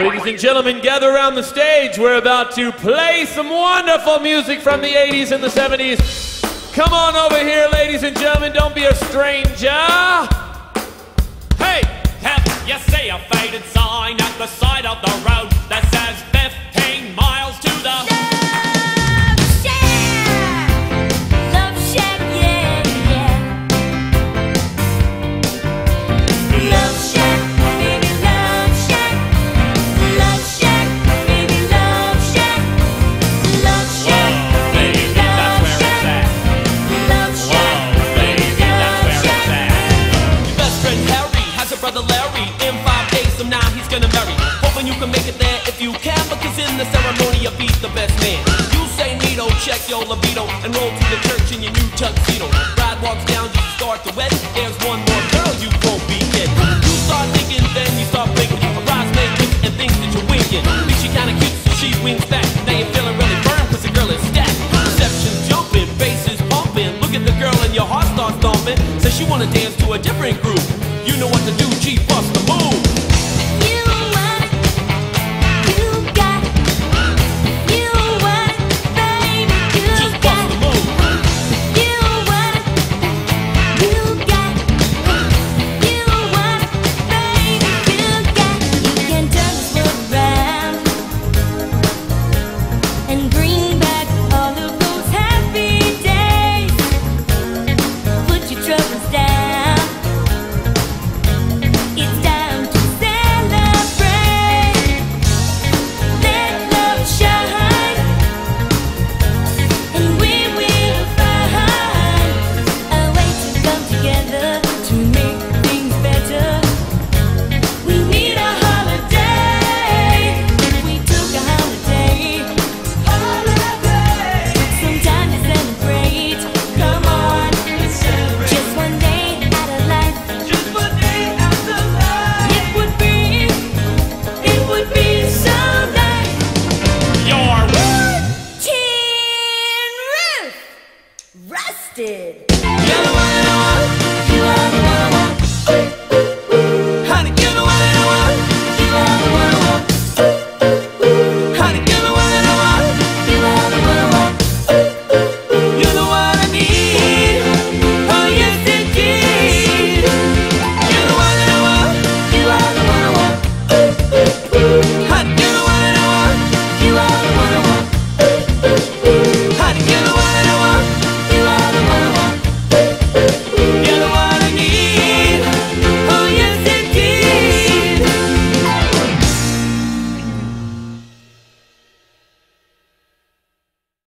Ladies and gentlemen, gather around the stage. We're about to play some wonderful music from the 80s and the 70s. Come on over here, ladies and gentlemen. Don't be a stranger. Hey, have you see a faded sign at the side of the road that says he's gonna marry. Hoping you can make it there if you can, because in the ceremony, you'll be the best man. You say Nito, check your libido, and roll to the church in your new tuxedo. Bride walks down to start the wedding. There's one more girl you won't be getting. You start thinking, then you start blinking. A bridesmaid looks and thinks that you're winking. Thinks she kinda cute, so she wings back. Now you're feeling really firm, cause the girl is stacked. Reception's jumping, bass is pumping. Look at the girl and your heart starts thumping. Says she wanna dance to a different group. You know what to do, Chief